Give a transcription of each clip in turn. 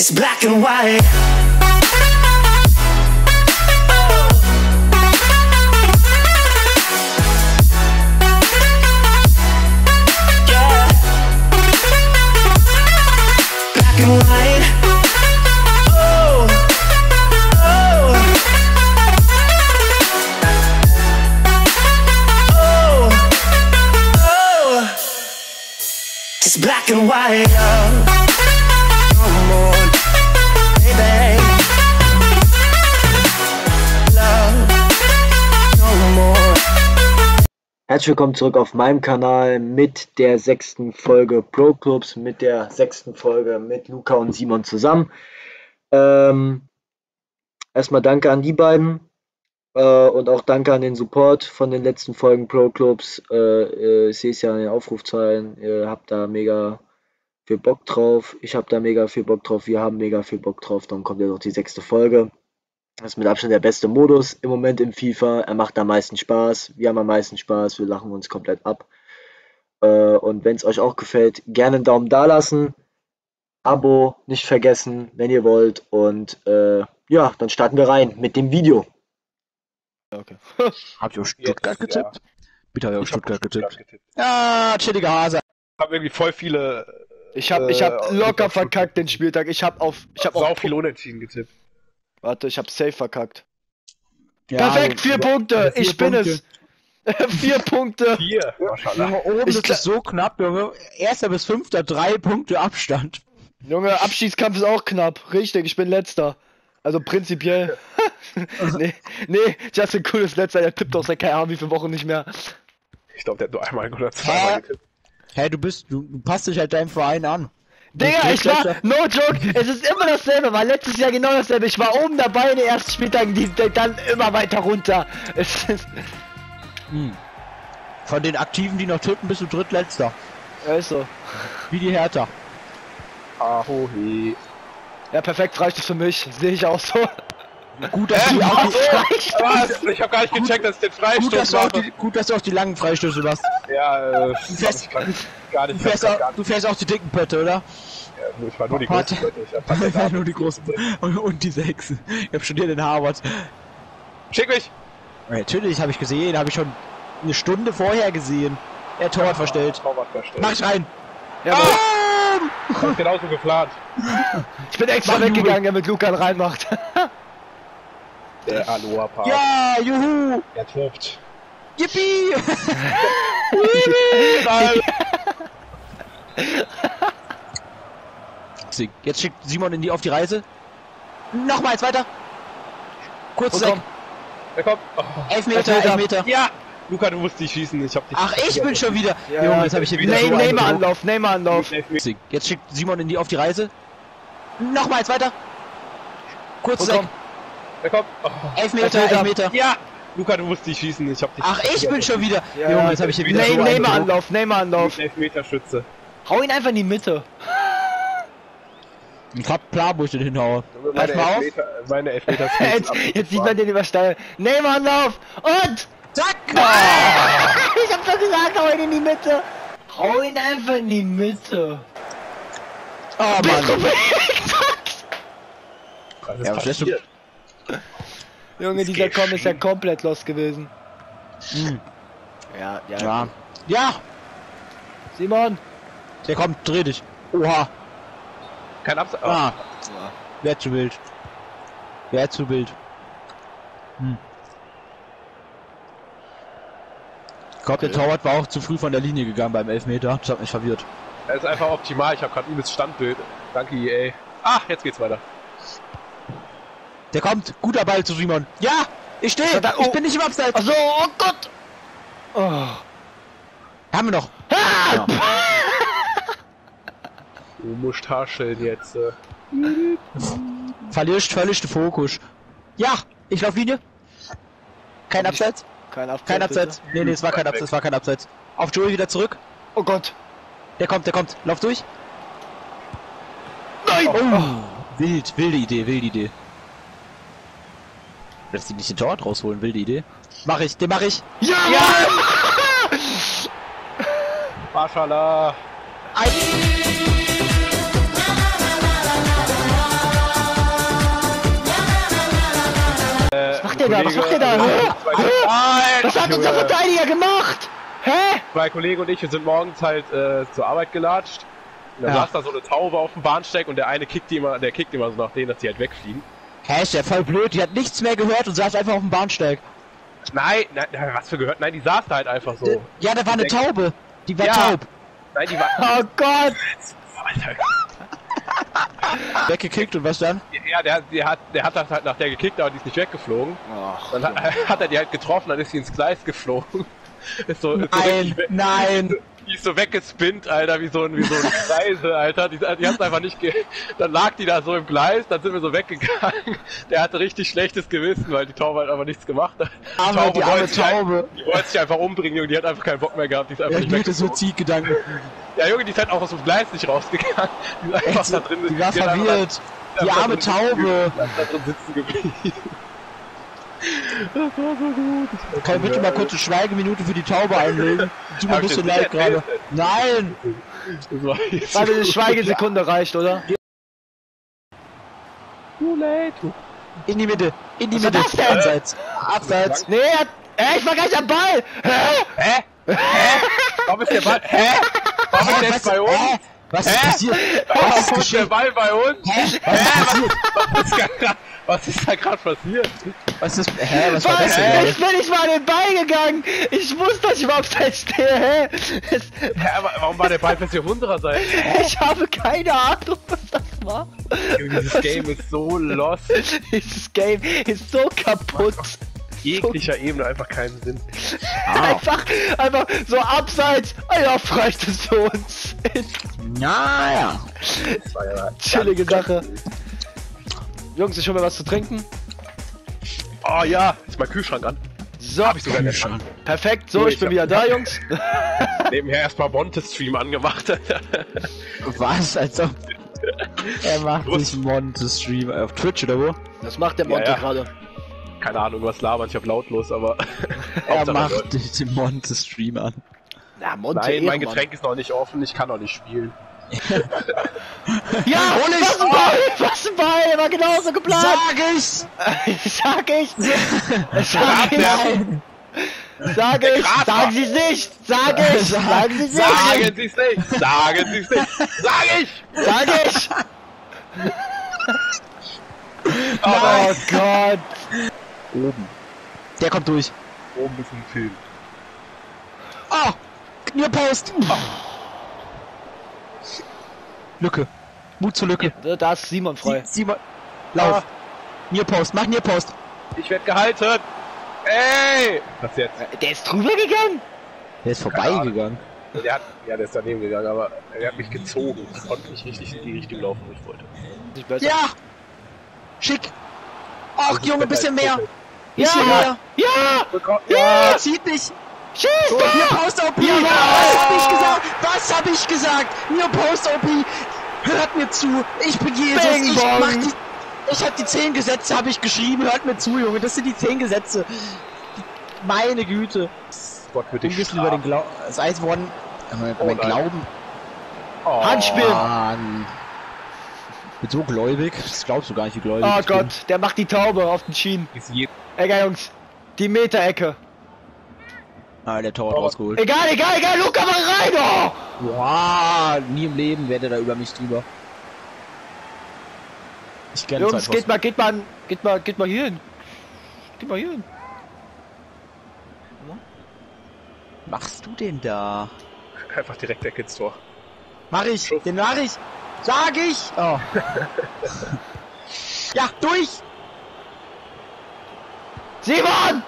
It's black and white. Black and white. Oh. oh, oh, oh. Herzlich willkommen zurück auf meinem Kanal mit der sechsten Folge Pro Clubs, mit der sechsten Folge mit Luca und Simon zusammen. Ähm, erstmal danke an die beiden äh, und auch danke an den Support von den letzten Folgen Pro Clubs. Äh, ich sehe es ja an den Aufrufzahlen, ihr habt da mega viel Bock drauf. Ich habe da mega viel Bock drauf, wir haben mega viel Bock drauf. Dann kommt jetzt auch die sechste Folge. Das ist mit Abstand der beste Modus im Moment im FIFA. Er macht am meisten Spaß. Wir haben am meisten Spaß. Wir lachen uns komplett ab. Äh, und wenn es euch auch gefällt, gerne einen Daumen da lassen. Abo nicht vergessen, wenn ihr wollt. Und äh, ja, dann starten wir rein mit dem Video. Okay. Habt ihr auf Stuttgart Jetzt, getippt? Bitte habt ihr auf hab Stuttgart getippt. getippt. Ja, chilliger Hase. Ich habe irgendwie voll viele. Ich hab, ich hab äh, locker verkackt den Spieltag. Ich hab auf, ich hab sau auf, viel unentschieden getippt. Warte, ich hab safe verkackt. Ja, Perfekt, vier Punkte, vier ich bin Punkte. es. vier Punkte. Vier. Junge, oben Ich ist es so knapp, Junge. Erster bis fünfter, drei Punkte Abstand. Junge, Abschiedskampf ist auch knapp. Richtig, ich bin letzter. Also prinzipiell. nee, nee, Justin Cool ist letzter, der tippt auch seit keine Ahnung wie viele Wochen nicht mehr. Ich glaube, der hat nur einmal oder zweimal Hä? getippt. Hä, du bist, du, du passt dich halt deinem Verein an. Digga, ich war, no joke, es ist immer dasselbe, war letztes Jahr genau dasselbe. Ich war oben dabei in den ersten Spieltagen, die, die dann immer weiter runter. Es ist, Hm. Von den Aktiven, die noch tippen, bist du drittletzter. also. Wie die Hertha. Ahohe. Ja, perfekt, Freistoß für mich. Sehe ich auch so. Gut, dass, du auch die, Was? Ich habe gar nicht gecheckt, dass ich den gut, dass Freistoß du auch mache. die, gut, dass du auch die langen Freistöße machst. Ja, äh, fährst- ich kann gar Du nicht. fährst, ich hab gar auch, du fährst auch die dicken Pötte, oder? nicht- Ich war nur die großen Leute. Ich hab keine nur die großen. Und, und die sechs. Ich hab studiert in Harvard. Schick mich! Natürlich, habe ich gesehen, habe ich schon eine Stunde vorher gesehen. Er Torwart verstellt. Torwart verstellt. Mach rein. Ja, Das ist genauso geplant. ich bin extra Mach weggegangen, damit Luca ihn reinmacht. Der Aloha-Park. Ja, juhu. Er tobt. Yippie. Jetzt schickt Simon in die auf die Reise. Nochmals weiter. Kurz weg. Er kommt. Oh. Elfmeter, Elfmeter. Elfmeter. Ja! Luca, du musst dich schießen. Ich hab dich. Ach, ich bin schon wieder. Ja, Junge, jetzt habe ich hier wieder Nee, so Neymar. Anlauf, Neymar Anlauf. Jetzt schickt Simon in die auf die Reise. Nochmals weiter. Kurz weg. Er kommt. Oh. Elfmeter, Elfmeter. Elfmeter. Ja! Luca, du musst dich schießen. Ich hab dich. Ach, ich bin schon wieder. Ja, Junge, jetzt habe ich hier wieder so Neymar Druck. Anlauf, Neymar Anlauf. Elfmeterschütze. Hau ihn einfach in die Mitte. Ich hab Plan, wo ich den hinhaue. Meine Pass mal auf. Meine Elfmeter Jetzt, jetzt sieht man den übersteigen. Neymar Anlauf. Und! Zack! Ich hab doch gesagt, hau ihn in die Mitte. Hau ihn einfach in die Mitte. Oh Mann. Was ist Ja, was lässt du- passiert? Junge, Es dieser Komm ist ja komplett los gewesen. Hm. Ja, ja. Ja. Ja! Simon. Der kommt, dreh dich. Oha. Kein Absatz. Ah. Wer zu wild. Wer zu wild. Hm. Ich glaube, der Torwart war auch zu früh von der Linie gegangen beim Elfmeter. Das hat mich verwirrt. Er ist einfach optimal. Ich habe gerade übelst Standbild. Danke, EA. Ah, jetzt geht's weiter. Der kommt. Guter Ball zu Simon. Ja! Ich stehe! Verdammt, Ich oh. bin nicht im Abseits! Achso, oh Gott. Oh. Haben wir noch. Du musst hascheln jetzt. Äh. Verlierst völlig den Fokus. Ja! Ich lauf Linie. Kein ich- Abseits. Kein Abseits. Kein Abseits. Nee, nee, es war kein Abseits. Es war kein Abseits. Auf Joey wieder zurück. Oh Gott. Der kommt, der kommt. Lauf durch. Nein. Oh, wild, wilde Idee, wilde Idee. Dass die nicht den Torwart rausholen will, die Idee. Mach ich, den mach ich. Ja! ja! Maschallah. Ein äh, Was macht der da? Was macht der da? Was hat unser Verteidiger gemacht? Hä? Mein Kollege und ich sind morgens halt äh, zur Arbeit gelatscht. Da ja. saß da so eine Taube auf dem Bahnsteig und der eine kickt die immer, der kickt immer so nach denen, dass die halt wegfliegen. Hä, ist ja voll blöd, die hat nichts mehr gehört und saß einfach auf dem Bahnsteig. Nein, nein, was für gehört? Nein, die saß da halt einfach so. Ja, da war eine Taube. Die war Ja. taub. Nein, die war. Oh Gott! Weggekickt und was dann? Ja, der, der hat, der hat das halt nach der gekickt, aber die ist nicht weggeflogen. Ach, Dann hat, hat er die halt getroffen, dann ist sie ins Gleis geflogen. Ist so, ist so Nein, we- nein. Die ist so weggespinnt, Alter, wie so ein, wie so ein Kreisel, Alter. Die, die hat's einfach nicht ge Dann lag die da so im Gleis, dann sind wir so weggegangen. Der hatte richtig schlechtes Gewissen, weil die Taube halt einfach nichts gemacht hat. Aber die arme wollte sich Taube. Die wollte sich einfach umbringen, Junge, die hat einfach keinen Bock mehr gehabt, die ist einfach Ja, nicht. Suizidgedanken. Ja, Junge, die ist halt auch aus dem Gleis nicht rausgegangen. Die ist einfach Echt, da drin. die war die verwirrt. Die da arme Taube. Da drin sitzen geblieben. Das war so gut. Kann ich bitte mal kurz eine Schweigeminute für die Taube einlegen? Tut mir ein bisschen leid gerade. Nein! Warte, eine Schweigesekunde reicht, oder? Too late. In die Mitte. In die Was Mitte. Abseits. Abseits. Nee, er hat, ey, ich war gar nicht am Ball! Hä? Hä? Hä? Warum ist der Ball? Hä? Warum ist der jetzt bei uns? Was ist Hä? passiert? Warum Was ist ist der geschehen? Ball bei uns? Hä? Was ist passiert? Was ist da grad- Was ist da gerade passiert? Was ist. Hä? Was war Was? das denn? Ich bin nicht mal an den Ball gegangen! Ich wusste, dass ich überhaupt stehe, hä? Es, Hä, aber warum war der Ball plötzlich auf unserer Seite? ich habe keine Ahnung, was das war. Dieses Game ist so lost. Dieses Game ist so kaputt. Jeglicher Ebene einfach keinen Sinn. Einfach, einfach so abseits. Ah ja, reicht es für uns. Ja, ja. Das war ja Chillige Sache. Jungs, ich hol mir was zu trinken. Oh ja, ist mein Kühlschrank an. So, Hab ich sogar nicht an. perfekt. So, ich bin wieder da, Jungs. Nebenher erstmal Monte-Stream angemacht. Was? Als ob. Er macht sich Monte-Stream auf Twitch oder wo? Das macht der Monte Ja, ja. gerade. Keine Ahnung, was labern, ich hab lautlos, aber. Er macht sich den Monte-Stream an. Ja, Monte Nein, mein. Getränk ist noch nicht offen, ich kann noch nicht spielen. Ja, Hol ich- was ein Ball, was ein Ball, war genauso geplant. Sag ich's! Sag ich, sag ich, sag ich, sagen Sie es nicht, sag ich, sagen Sie es nicht, Sagen Sie es nicht! Sagen Sie es nicht! Sag ich! sag ich. Oh, Oh Gott. Oben. Der kommt durch. oben ist ein Film. Oh! New Post! Lücke. Mut zur Lücke. Da ist Simon frei. Sie, Simon. Lauf. Near Post. Mach Near Post. Ich werd gehalten! Ey! Was jetzt? Der ist drüber gegangen? Der ist vorbeigegangen. Der hat, ja, der ist daneben gegangen, aber er hat mich gezogen. Ich konnte nicht richtig in die Richtung laufen, wo ich wollte. Ja! Schick! Ach, ist Junge, besser bisschen als mehr! Kuppel. Bisschen Ja! mehr! Ja! Ja! Zieht nicht! Schieß Near da! Post OP! Ja! Was hab ich gesagt? Was hab ich gesagt? Near Post OP! Hört mir zu! Ich bin Jesus! Bing ich bong. mach die. Ich hab die zehn Gesetze, hab ich geschrieben. Hört mir zu, Junge. Das sind die zehn Gesetze. Meine Güte. Gott wird Wir dich müssen über den strafen. Glauben. Das Eis worden. Mein, Oh mein. Glauben. Oh, Handspiel. Mann. Bin so gläubig. Das glaubst du gar nicht, wie gläubig. Oh ich bin. Gott, der macht die Taube auf den Schienen. Egal, Jungs. Die Meterecke. Ah, der Tor hat Oh. rausgeholt. Egal, egal, egal, Luca, mach rein, oh! Wow, nie im Leben wäre der da über mich drüber. Ich kenne Jungs, geht mal, geht mal, geht mal, geht mal hier hin. Geht mal hier hin. machst du denn da? Einfach direkt weg ins Tor. Mach ich, den mach ich. Sag ich. Oh. ja, durch. Simon!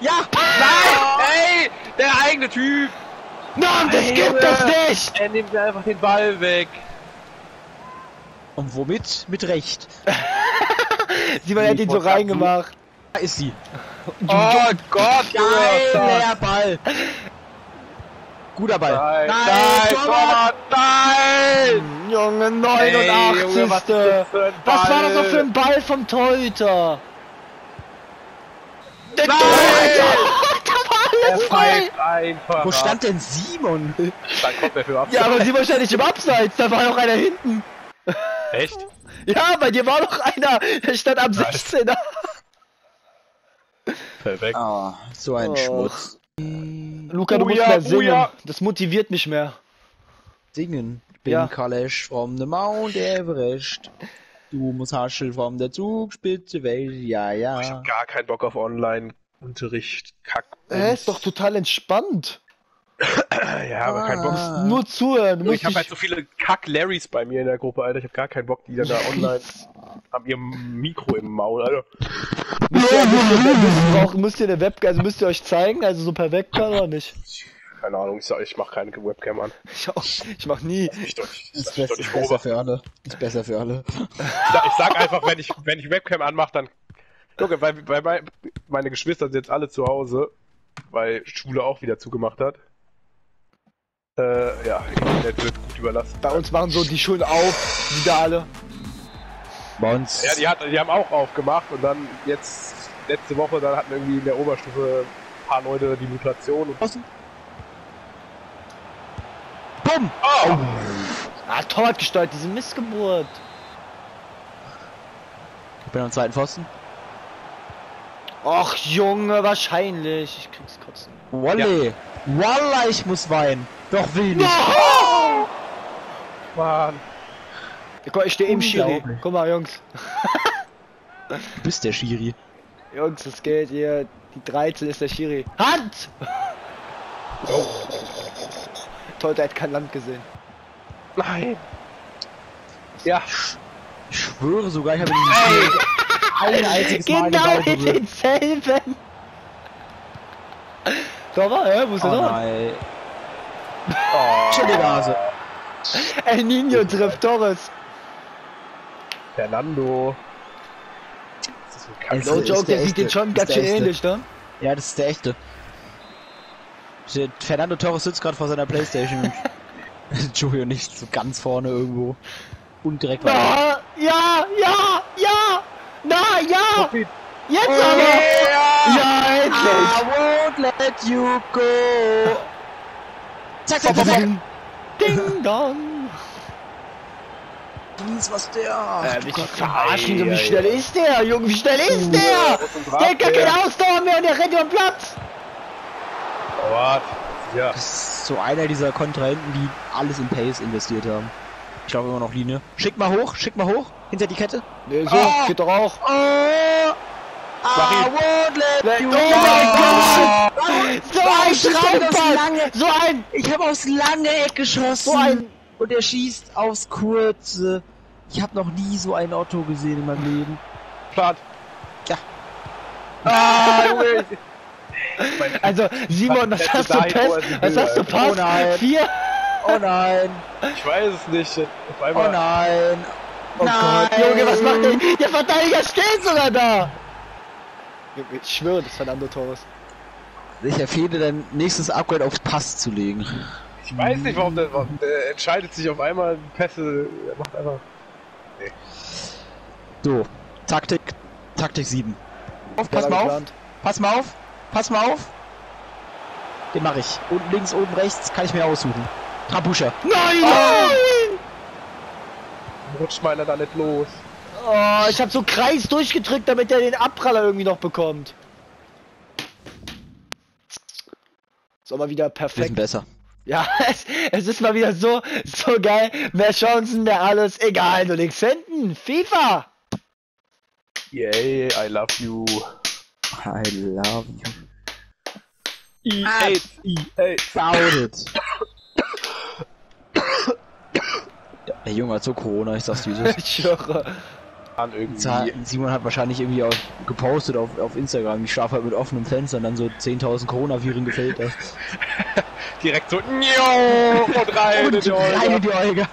Ja. Nein! Ey! Der eigene Typ! Mann, das Junge. gibt es nicht! Er nimmt mir einfach den Ball weg. Und womit? Mit Recht. Simon hat ihn so reingemacht. Da ist sie. Oh Gott, Geiler Ball. Guter Ball. Nein, nein, nein, Torwart. Torwart, nein! Junge, Ey, Junge, 89. was ist das für ein Was war das doch für ein Ball vom Torhüter? Nein! Da war alles frei! Wo stand denn Simon? Dann kommt er für ab. Ja, aber Simon stand nicht im Abseits, da war noch einer hinten. Echt? Ja, bei dir war noch einer, der stand am Nice. 16er. Perfekt. Ah, so ein Oh. Schmutz. Luca, du musst Buja, mehr singen. Buja. Das motiviert mich mehr. Singen. Bin Ja. Kalesch from the Mount Everest. Du musst Haschel from der Zugspitze, welche, ja, ja. Ich hab gar keinen Bock auf Online-Unterricht. Kack. Hä, ist doch total entspannt. Ja, aber keinen Bock. Ah. Nur zuhören. Ich habe halt so viele Kack-Larrys bei mir in der Gruppe, Alter. Ich habe gar keinen Bock, die dann da online haben ihr Mikro im Maul, Alter. müsst, ihr, müsst, ihr, müsst, braucht, müsst ihr eine Webcam, also müsst ihr euch zeigen, also so per Webcam oder nicht? Keine Ahnung, ich, ich mach keine Webcam an. Ich, auch, ich mach nie. Ich, ich, Ist, nicht ist besser für alle. Ist besser für alle. Ich sag, ich sag einfach, wenn ich, wenn ich Webcam anmache, dann. Gucke, weil, weil mein- meine Geschwister sind jetzt alle zu Hause, weil Schule auch wieder zugemacht hat. Äh, ja, Internet wird gut überlassen. Bei uns machen so die Schulen auf, wieder alle. Bei uns. Ja, die, hat, die haben auch aufgemacht und dann jetzt, letzte Woche, dann hatten irgendwie in der Oberstufe ein paar Leute die Mutation und. Bumm! Oh! Ah, Torwart gesteuert, diese Missgeburt. Ich bin am zweiten Pfosten. Och, Junge, wahrscheinlich. Ich krieg's kotzen. Wolle! Wallah, ich muss weinen. Doch will nicht. Mann. Guck mal, ich stehe im Schiri. Guck mal, Jungs. Du bist der Schiri. Jungs, es geht hier. Die 13 ist der Schiri. Hand! Toll, der hat kein Land gesehen. Nein. Ja. Ich schwöre sogar, ich habe in diesem Spiel ein einziges Mal Genau berührt. denselben. Da war er, wo ist er Oh da? nein. Oh, Schon die Nase. El Nino trifft Torres. Fernando. Das ist ein Kack. No ist joke, der der sieht den schon ganz schön ähnlich, ne? Ja, das ist der echte. Fernando Torres sitzt gerade vor seiner Playstation. Und nicht so ganz vorne irgendwo. Und direkt weiter. Ja, ja, ja, ja! Na, ja! Jetzt Oh, aber! Ja! Ja, endlich! I won't let you go. Zack, zack, zack, zack. Ding dong! Dies, was der. Äh, mich verarschen, so wie schnell ist der, Junge, wie schnell ist der? Der hat gar keine Ausdauer mehr und der rennt über den Platz! What? Ja. Das ist so einer dieser Kontrahenten, die alles in Pace investiert haben. Ich glaube immer noch Linie. Schick mal hoch, schick mal hoch. Hinter die Kette. Nee, so, Ah! geht doch auch. Oh! Mach I won't let Oh you mein go. So Warum ein schießt er das Traumpass! lange? So ein... Ich habe aufs lange Eck geschossen. So ein- Und er schießt aufs kurze. Ich habe noch nie so einen Otto gesehen in meinem Leben. Plan. Ja. Ah. Also, Simon, was hast du sie Was hast du. Pass? Oh nein. Vier? Oh nein. Ich weiß es nicht. Auf Oh einmal. nein. Oh Nein. Gott, Junge, was macht der? Der Verteidiger steht sogar da! Junge, ich schwöre, das ist Fernando Torres. Ich empfehle dein nächstes Upgrade aufs Pass zu legen. Ich weiß nicht, warum der, warum der entscheidet sich auf einmal Pässe. Er macht einfach. So. Taktik. Taktik 7. Auf, pass mal auf. Pass mal auf. Pass mal auf. Den mache ich. Unten links, oben rechts kann ich mir aussuchen. Trabuscher. Nein! Oh! Rutscht meiner da nicht los. Oh, ich hab so Kreis durchgedrückt, damit er den Abpraller irgendwie noch bekommt. Ist aber wieder Wir sind perfekt. besser. Ja, es, es ist mal wieder so, so geil. Mehr Chancen, mehr alles. Egal, du liegst hinten. FIFA! Yay, I love you. I love you. E8, E8. About it. Der Junge hat so Corona, ich sag's dir. ist. Ich schwöre. An irgendwie. Sa- Simon hat wahrscheinlich irgendwie auch gepostet auf, auf Instagram, ich schlafe halt mit offenem Fenster und dann so 10.000 Coronaviren gefiltert. Direkt so. Nio, und rein in die rein in Olga. die Olga.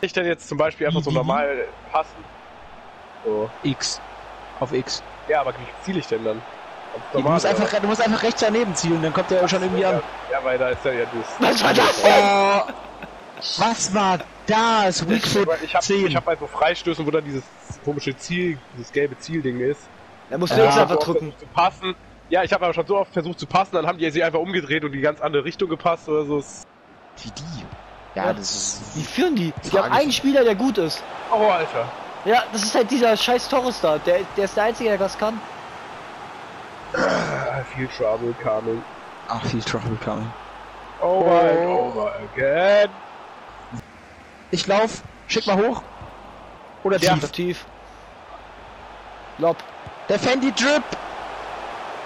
Ich denn jetzt zum Beispiel einfach so normal passen. So. X. Auf X. Ja, aber wie ziele ich denn dann? Du musst, oder? einfach, du musst einfach rechts daneben zielen, dann kommt der schon irgendwie an. Ja, weil da ist ja ja das. Was war das denn? Oh, was war das? Weakfoot Ich habe 10. ich hab halt so Freistößen, wo dann dieses komische Ziel, dieses gelbe Zielding ist. Er muss Ja. links Ich einfach so drücken. Zu passen. Ja, ich habe aber schon so oft versucht zu passen, dann haben die sie einfach umgedreht und die ganz andere Richtung gepasst oder so. Wie die? Ja, Ja. das ist. Wie führen die? Die haben einen. Spieler, der gut ist. Oh, Alter. Ja, das ist halt dieser scheiß Torres da. Der, der ist der Einzige, der das kann. I feel trouble coming. Ach, viel Trouble coming. Over and over again. Ich lauf, schick mal hoch. Oder Ja, tief. tief. Lob. Der Fendi Drip.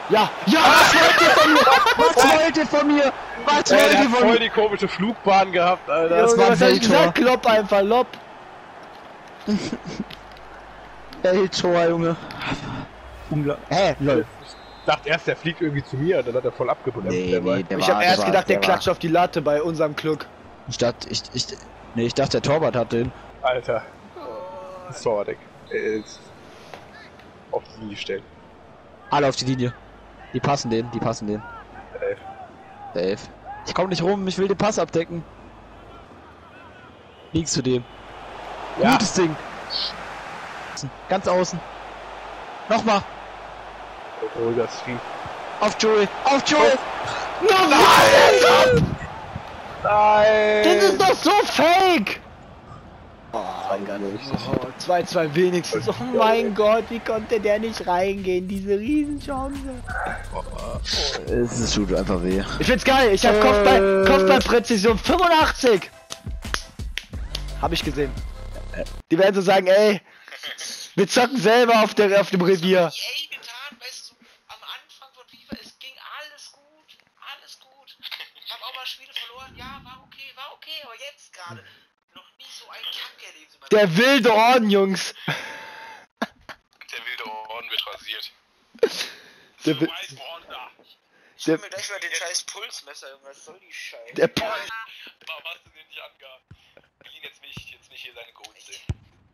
Ja, ja! Was wollt ihr von mir? Was wollt der ihr von voll mir? die komische Flugbahn gehabt, Alter. Das Junge, war was hab ich gesagt? Lob einfach, Lob. Welttor, Junge. Unglaublich. Hä? Lol. Ich dachte erst, der fliegt irgendwie zu mir, dann hat er voll abgebremst. Nee, der nee, der Ich war, hab erst war, gedacht, der war- klatscht auf die Latte bei unserem Glück. Ich dachte, ich, ich, nee, ich dachte, der Torwart hat den. Alter. Das Torwart-Deck. Äh, ist auf die Linie stellen. Alle auf die Linie. Die passen den, die passen den. Safe. Safe. Ich komm nicht rum, ich will den Pass abdecken. Liegst zu dem. Ja. Gutes Ding. Ganz außen. Nochmal. Ruhiger Stream. Auf Joey. Auf Joey. Nein! Nein! Das ist doch so fake! Oh, 2-2 wenigstens. Oh mein Gott, wie konnte der nicht reingehen? Diese Riesenchance. Es tut einfach weh. Ich find's geil. Ich hab Kopfball, Kopfballpräzision 85. Hab ich gesehen. Die werden so sagen, ey, wir zocken selber auf, der, auf dem Revier. ey getan, weißt du, am Anfang von FIFA, es ging alles gut, alles gut. Ich habe auch mal Spiele verloren, ja, war okay, war okay, aber jetzt gerade noch nie so ein Kack erlebt. in meinem Der wilde Orden, Jungs. Der wilde Orden wird rasiert. Der, wi- Weißborn da. Ich Der- hol mir gleich mal den scheiß Pulsmesser, Junge, was soll die Scheiße? der, Warum hast du den nicht angehabt? Berlin, jetzt will ich, jetzt will ich hier seine Codes sehen.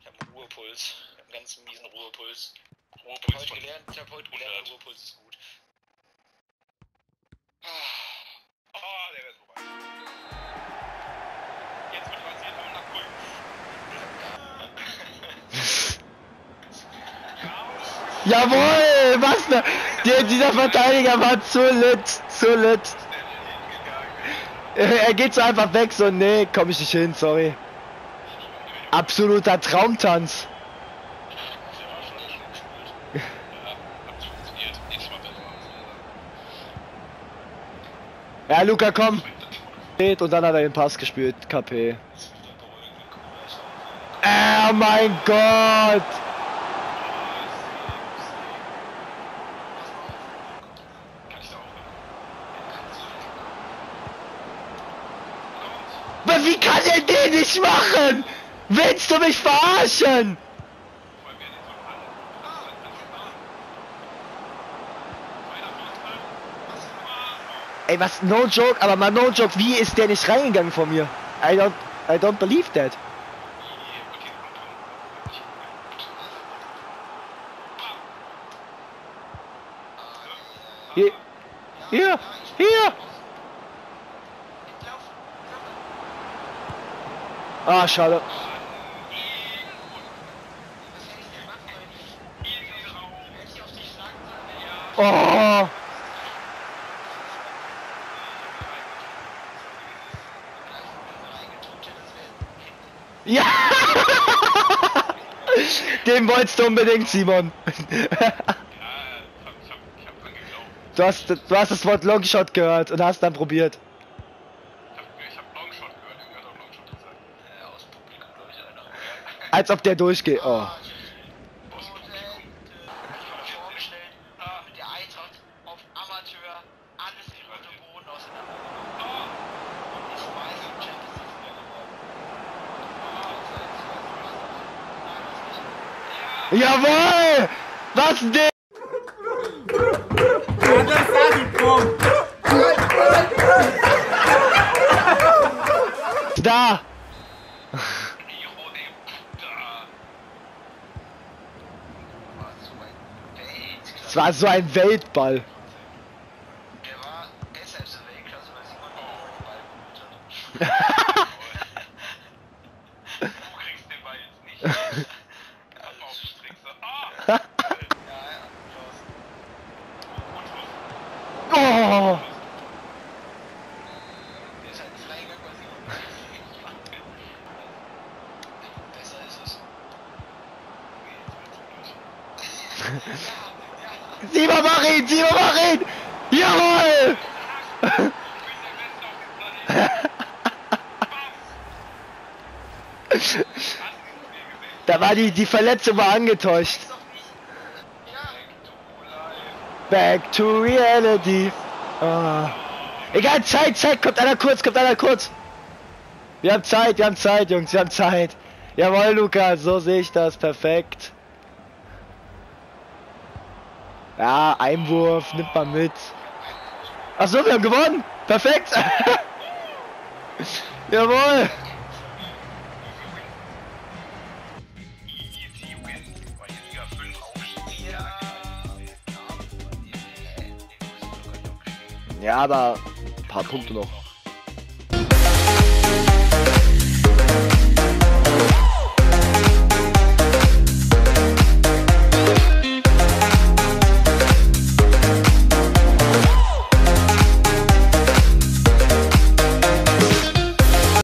Ich habe einen Ruhepuls. Ich hab einen ganz miesen Ruhepuls. Ruhepuls heute gelernt, ich habe heute gelernt, der Ruhepuls ist gut. Oh, der wäre vorbei. Jetzt wird rasiert am Nacken. jawohl, was ne? Der, dieser Verteidiger war zu lit, zu lit. Er geht so einfach weg, so, nee, komm ich nicht hin, sorry. Absoluter Traumtanz. Ja, Luca, komm. Und dann hat er den Pass gespielt, KP. Oh mein Gott! Aber wie kann er den nicht machen? Willst du mich verarschen? Ey, was, no joke, aber mal no joke, wie ist der nicht reingegangen von mir? I don't, I don't believe that. Hier, hier, hier! Ah, schade. Oh! Ja! Den wolltest du unbedingt, Simon. Du hast, du hast das Wort Longshot gehört und hast dann probiert. Als ob der durchgeht. Oh. Aus dem Publikum. Ich hab mir vorgestellt, mit der Eintracht auf Amateur, alles in Grund und Boden auseinander. Ich weiß, im Champions League Jawohl! Was denn? Da! Es war so ein Weltball. Der war deshalb so Weltklasse, weil Simon auch den Ball geholt hat. Du kriegst den Ball jetzt nicht. Pass auf, du kriegst ihn. Ah! Ja, ja, Klaus. Oh! Der ist halt nicht reingegangen, weil Simon nicht macht. Besser ist es. Okay, jetzt wird's gut. Ja, ja. Simon, mach ihn! Simon, mach ihn! Jawohl! Da war die, die Verletzung war angetäuscht. Back to reality. Ah. Egal, Zeit, Zeit, kommt einer kurz, kommt einer kurz. Wir haben Zeit, wir haben Zeit, Jungs, wir haben Zeit. Jawohl, Luca, so sehe ich das, perfekt. Ja, Einwurf, nimmt man mit. Ach so, wir haben gewonnen. Perfekt. Jawohl. Easy win, weil die Liga 5 aufstieg. Ja. Ja, aber ein paar Punkte noch.